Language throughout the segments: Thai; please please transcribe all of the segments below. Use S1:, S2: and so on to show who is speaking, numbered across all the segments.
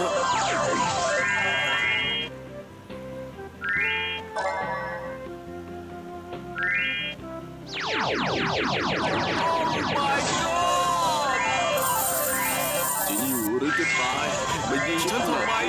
S1: Chỉ nhiều đứa chết bài Mày gì chết thật mày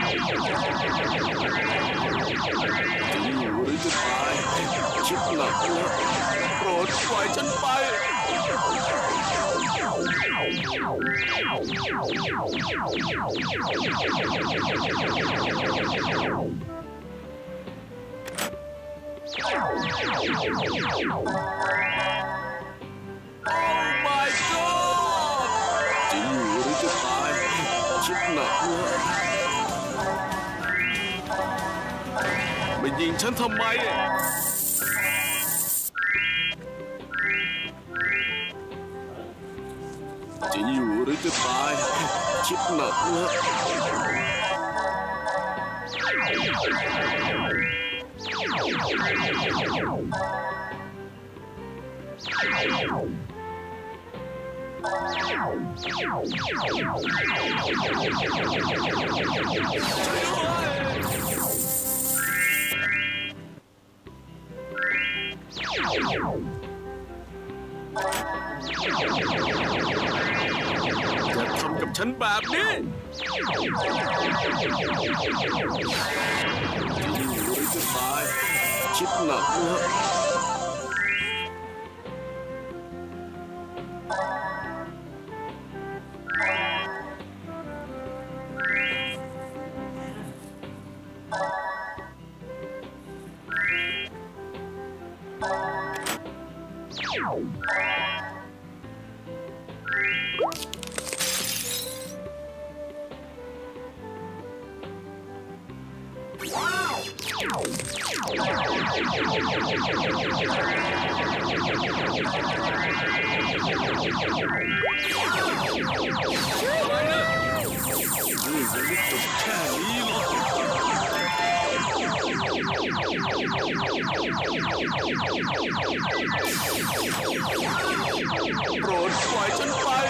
S1: าทำกับฉันแบบนี้จะอยู่หรือจะตายคิดหนักนะโปรดปล่อยฉันไป my god จะอยู่หรือจะตายคิดหนักนะ มายิงฉันทำไม จะอยู่หรือจะตาย คิดหนักนะอย่ ฉันแบบนี้จะอยู่หรือจะตาย คิดหนักนะ โปรดปล่อยฉันไป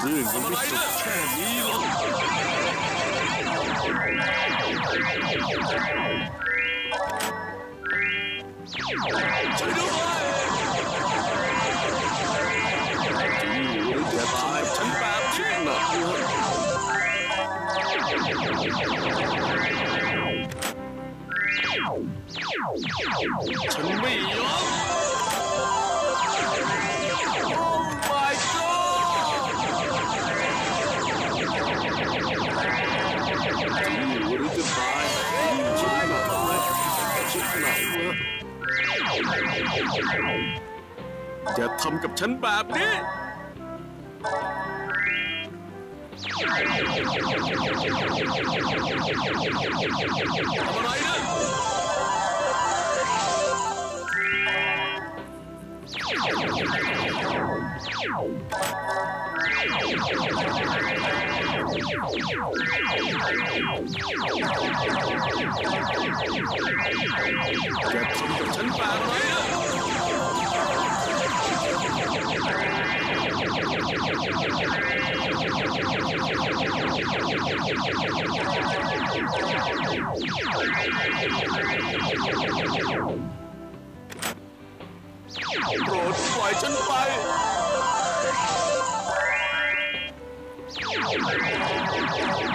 S1: 你怎么不欠你了？陈德海，你有点太贪心。 ฉันไม่ยอม Oh my god จะอมจะทำกับฉันแบบนี้ Captain, โปรดปล่อยฉันไป
S2: Thank you.